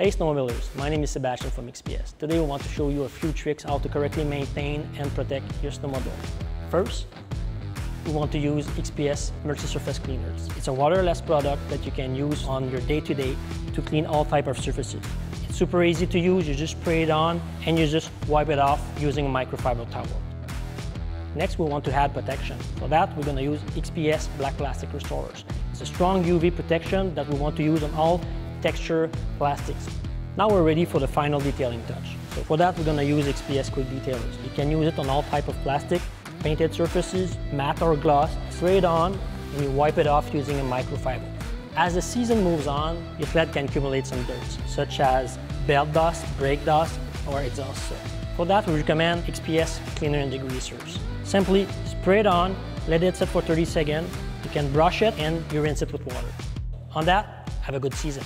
Hey snowmobilers, my name is Sebastian from XPS. Today we want to show you a few tricks how to correctly maintain and protect your snowmobile. First, we want to use XPS multi-surface cleaners. It's a waterless product that you can use on your day-to-day -to, -day to clean all type of surfaces. It's super easy to use, you just spray it on and you just wipe it off using a microfiber towel. Next, we want to add protection. For that, we're going to use XPS Black Plastic Restorers. It's a strong UV protection that we want to use on all texture plastics. Now we're ready for the final detailing touch. So for that, we're going to use XPS Quick Detailers. You can use it on all type of plastic, painted surfaces, matte or gloss, spray it on, and you wipe it off using a microfiber. As the season moves on, your sled can accumulate some dirt, such as belt dust, brake dust, or exhaust soot. For that, we recommend XPS Cleaner and Degreasers. Simply spray it on, let it sit for 30 seconds, you can brush it and you rinse it with water. On that, have a good season.